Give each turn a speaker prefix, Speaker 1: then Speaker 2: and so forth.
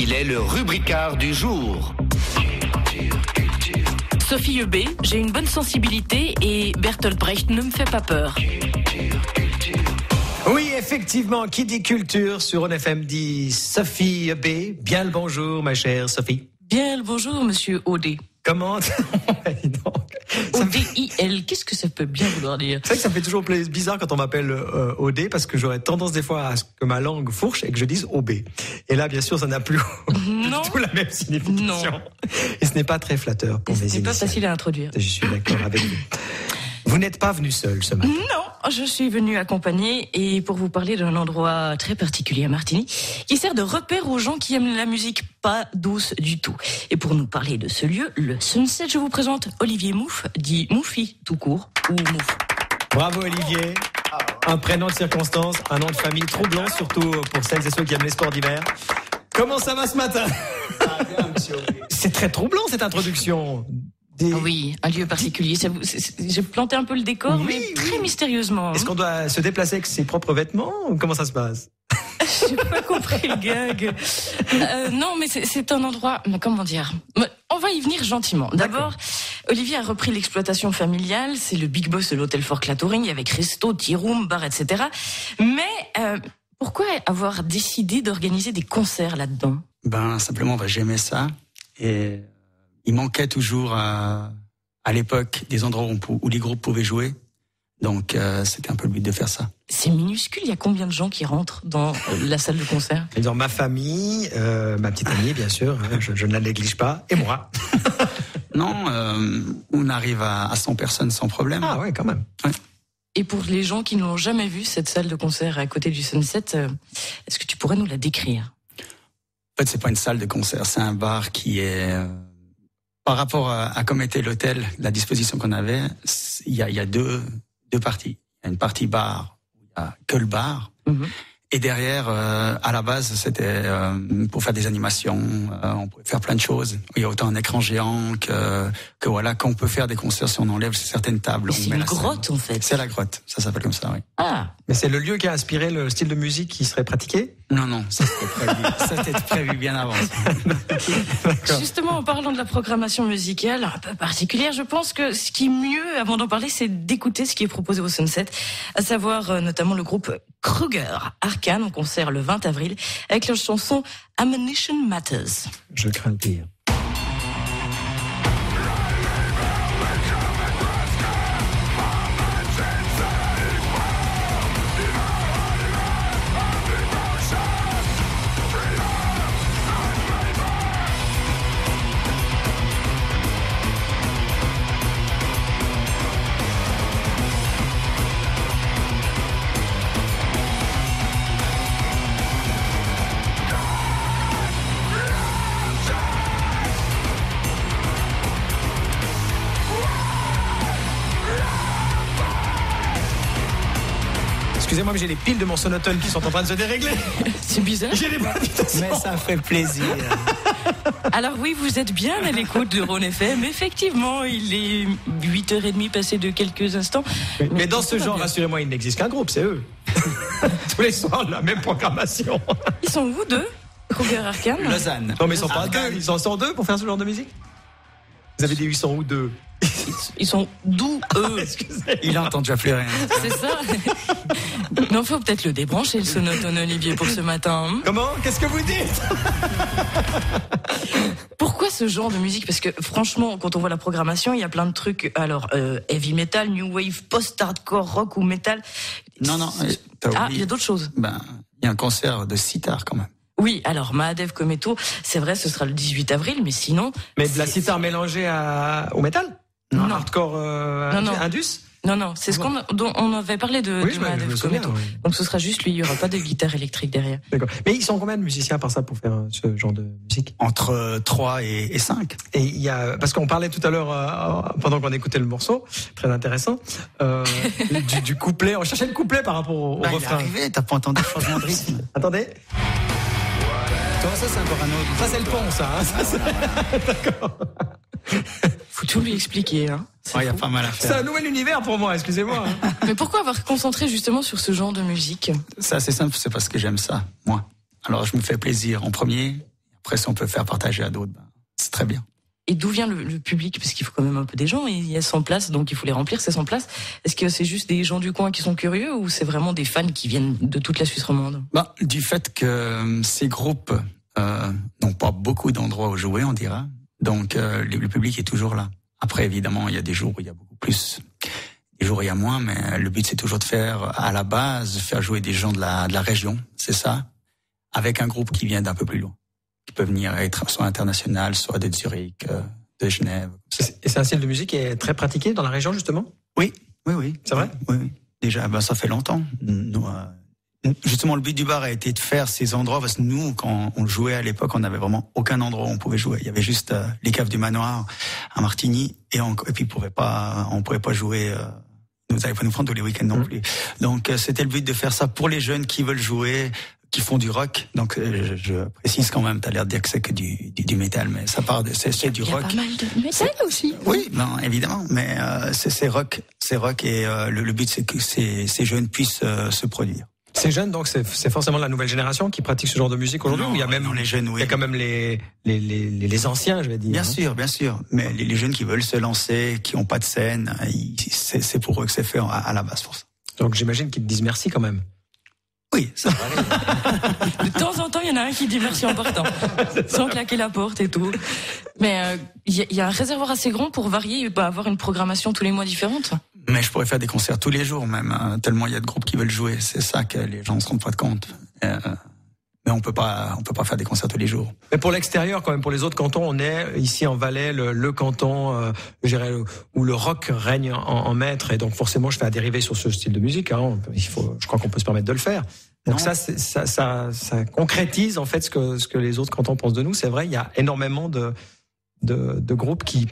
Speaker 1: Il est le rubricard du jour.
Speaker 2: Sophie Eubé, j'ai une bonne sensibilité et Bertolt Brecht ne me fait pas peur.
Speaker 3: Oui, effectivement, qui dit culture sur ONFM dit Sophie B. Bien le bonjour, ma chère Sophie.
Speaker 2: Bien le bonjour, monsieur Odé.
Speaker 3: Comment
Speaker 2: O-D-I-L, qu'est-ce que ça peut bien vouloir dire?
Speaker 3: C'est vrai que ça fait toujours plaisir- bizarre quand on m'appelle euh, OD parce que j'aurais tendance des fois à ce que ma langue fourche et que je dise OB. Et là, bien sûr, ça n'a plus
Speaker 2: Non.
Speaker 3: du tout la même signification.
Speaker 2: Non.
Speaker 3: Et ce n'est pas très flatteur pour mes
Speaker 2: C'est pas
Speaker 3: initiales.
Speaker 2: facile à introduire.
Speaker 3: Je suis d'accord avec vous. Vous n'êtes pas venu seul ce matin.
Speaker 2: Non, je suis venue accompagnée et pour vous parler d'un endroit très particulier à Martigny qui sert de repère aux gens qui aiment la musique pas douce du tout. Et pour nous parler de ce lieu, le Sunset, je vous présente Olivier Mouffe, dit Mouffi tout court ou Mouffe.
Speaker 3: Bravo Olivier. Un prénom de circonstance, un nom de famille troublant, surtout pour celles et ceux qui aiment les sports d'hiver. Comment ça va ce matin? C'est très troublant cette introduction. Des-
Speaker 2: Oui, un lieu particulier. J'ai planté un peu le décor,
Speaker 3: Oui,
Speaker 2: mais
Speaker 3: oui.
Speaker 2: très mystérieusement.
Speaker 3: Est-ce qu'on doit se déplacer avec ses propres vêtements ou comment ça se passe?
Speaker 2: J'ai pas compris le gag. Euh, non, mais c'est- c'est un endroit. mais Comment dire? Mais On va y venir gentiment. D'abord, Olivier a repris l'exploitation familiale. C'est le big boss de l'hôtel Fort Clatoring avec resto, tea room, bar, etc. Mais euh, pourquoi avoir décidé d'organiser des concerts là-dedans?
Speaker 4: Ben simplement, ben, j'aimais ça et il manquait toujours à, à l'époque des endroits où, les groupes pouvaient jouer. Donc euh, c'était un peu le but de faire ça.
Speaker 2: C'est minuscule. Il y a combien de gens qui rentrent dans euh, la salle de concert?
Speaker 3: Dans ma famille, euh, ma petite amie bien sûr, hein, je, je ne la néglige pas, et moi.
Speaker 4: Non, euh, on arrive à, à 100 personnes sans problème.
Speaker 3: Ah ouais, quand même.
Speaker 2: Et pour les gens qui n'ont jamais vu cette salle de concert à côté du Sunset, euh, est-ce que tu pourrais nous la décrire?
Speaker 4: En fait, c'est pas une salle de concert, c'est un bar qui est euh, par rapport à, à comme était l'hôtel, la disposition qu'on avait, il y a, y a deux deux parties. Il y a une partie bar il y a que le bar.
Speaker 2: Mhm.
Speaker 4: Et derrière, euh, à la base, c'était euh, pour faire des animations. euh, on pouvait faire plein de choses. Il y a autant un écran géant que que voilà, qu'on peut faire des concerts si on enlève certaines tables.
Speaker 2: C'est une
Speaker 4: scène.
Speaker 2: grotte en fait.
Speaker 4: C'est la grotte, ça s'appelle comme ça, oui.
Speaker 2: Ah,
Speaker 3: Mais c'est le lieu qui a inspiré le style de musique qui serait pratiqué?
Speaker 4: Non, non, ça c'était prévu, prévu bien avant.
Speaker 2: Justement, en parlant de la programmation musicale un peu particulière, je pense que ce qui est mieux, avant d'en parler, c'est d'écouter ce qui est proposé au Sunset, à savoir euh, notamment le groupe Kruger Arcane en concert le 20 avril avec leur chanson Ammunition Matters.
Speaker 3: Je crains le pire. Excusez-moi, mais j'ai les piles de mon sonotone qui sont en train de se dérégler.
Speaker 2: C'est bizarre.
Speaker 3: J'ai les.
Speaker 4: Mais ça fait plaisir.
Speaker 2: Alors oui, vous êtes bien à l'écoute de Rhône FM. Effectivement, il est 8h30 passé de quelques instants.
Speaker 3: Mais, dans ce genre, rassurez-moi, il n'existe qu'un groupe, c'est eux. Tous les soirs, la même programmation.
Speaker 2: Ils sont où deux? Kruger Arcane?
Speaker 4: Lausanne.
Speaker 3: Non, mais ils sont pas deux. Ils en sont deux pour faire ce genre de musique? Vous avez dit 800 ou deux?
Speaker 2: Ils sont d'où eux
Speaker 3: Excusez.
Speaker 4: Il entend déjà plus rien.
Speaker 2: C'est ça Non, faut peut-être le débrancher le sonotone Olivier pour ce matin.
Speaker 3: Comment? Qu'est-ce que vous dites?
Speaker 2: Pourquoi ce genre de musique? Parce que franchement, quand on voit la programmation, il y a plein de trucs. Alors, euh, heavy metal, new wave, post-hardcore, rock ou metal.
Speaker 4: Non, non, euh,
Speaker 2: Ah, il y a d'autres choses.
Speaker 4: Ben, il y a un concert de sitar quand même.
Speaker 2: Oui, alors Mahadev Kometo, c'est vrai, ce sera le 18 avril, mais sinon.
Speaker 3: Mais de la sitar mélangée à... au métal
Speaker 2: Non.
Speaker 3: Hardcore euh,
Speaker 2: Non, non.
Speaker 3: Indus
Speaker 2: Non, non, c'est ce qu'on a- dont on avait parlé de,
Speaker 3: Oui,
Speaker 2: de
Speaker 3: je
Speaker 2: Mahadev
Speaker 3: me souviens, oui.
Speaker 2: Donc ce sera juste lui, il y aura pas de guitare électrique derrière.
Speaker 3: D'accord. Mais ils sont combien de musiciens par ça pour faire euh, ce genre de musique?
Speaker 4: Entre 3 et, et 5.
Speaker 3: Et il y a parce qu'on parlait tout à l'heure euh, pendant qu'on écoutait le morceau, très intéressant, euh, du, du couplet. On cherchait le couplet par rapport au, au
Speaker 4: Ben, il est
Speaker 3: refrain.
Speaker 4: arrivé, t'as pas entendu le changement de rythme.
Speaker 3: Attendez,
Speaker 4: Toi, ça c'est encore un autre.
Speaker 3: ça c'est le pont, ça. hein. Ça, c'est-
Speaker 2: Faut tout lui expliquer, hein. C'est
Speaker 4: Ouais, il y a pas mal à
Speaker 3: C'est
Speaker 4: faire.
Speaker 3: un nouvel univers pour moi. Excusez-moi.
Speaker 2: Mais pourquoi avoir concentré justement sur ce genre de musique?
Speaker 4: C'est assez simple, c'est parce que j'aime ça, moi. Alors je me fais plaisir en premier. Après, si on peut faire partager à d'autres, ben, c'est très bien.
Speaker 2: Et d'où vient le, public? Parce qu'il faut quand même un peu des gens, et il y a 100 places, donc il faut les remplir, ces 100 places. Est-ce que c'est juste des gens du coin qui sont curieux, ou c'est vraiment des fans qui viennent de toute la Suisse romande?
Speaker 4: Bah, Du fait que euh, ces groupes euh, n'ont pas beaucoup d'endroits où jouer, on dira, donc euh, le, public est toujours là. Après, évidemment, il y a des jours où il y a beaucoup plus, des jours où il y a moins, mais le but c'est toujours de faire, à la base, faire jouer des gens de la, de la région, c'est ça, avec un groupe qui vient d'un peu plus loin qui peut venir être soit international, soit de Zurich, euh, de Genève.
Speaker 3: Et c'est un style de musique qui est très pratiqué dans la région justement?
Speaker 4: Oui, oui, oui.
Speaker 3: C'est vrai?
Speaker 4: Oui, oui. Déjà, ben, ça fait longtemps. Nous, euh, justement, le but du bar a été de faire ces endroits parce que nous, quand on jouait à l'époque, on n'avait vraiment aucun endroit où on pouvait jouer. Il y avait juste euh, les caves du manoir à Martigny et, on, et puis on pouvait pas, on pouvait pas jouer. Euh, nous n'allez pas nous prendre tous les week-ends non mmh. plus. Donc c'était le but de faire ça pour les jeunes qui veulent jouer, qui font du rock. Donc euh, je, précise quand même, tu as l'air de dire que c'est que du, du, du, métal, mais ça part de c'est du rock.
Speaker 2: Il y a pas mal de métal aussi.
Speaker 4: Oui, ben évidemment, mais euh, c'est rock, c'est rock et euh, le, le, but c'est que ces, ces jeunes puissent euh, se produire.
Speaker 3: Ces jeunes, donc, c'est forcément la nouvelle génération qui pratique ce genre de musique aujourd'hui. Il y a même
Speaker 4: les jeunes, oui.
Speaker 3: Il y a quand même les les, les, les anciens, je vais dire.
Speaker 4: Bien hein. sûr, bien sûr. Mais les, les, jeunes qui veulent se lancer, qui ont pas de scène, c'est pour eux que c'est fait à, la base pour ça.
Speaker 3: Donc j'imagine qu'ils te disent merci quand même.
Speaker 4: Oui, ça
Speaker 2: De temps en temps, il y en a un qui dit merci en partant, sans claquer la porte et tout. Mais il euh, y, a un réservoir assez grand pour varier, bah, avoir une programmation tous les mois différente.
Speaker 4: Mais je pourrais faire des concerts tous les jours même, hein, tellement il y a de groupes qui veulent jouer. C'est ça que les gens ne se rendent pas compte. Euh, mais on peut pas, on peut pas faire des concerts tous les jours.
Speaker 3: Mais pour l'extérieur, quand même, pour les autres cantons, on est ici en Valais, le, le canton, euh, je dirais, où le rock règne en, en, maître, et donc forcément, je fais un dérivé sur ce style de musique. Hein. Il faut, je crois qu'on peut se permettre de le faire. Donc ça, ça, ça, ça, concrétise en fait ce que ce que les autres cantons pensent de nous. C'est vrai, il y a énormément de de, de groupes qui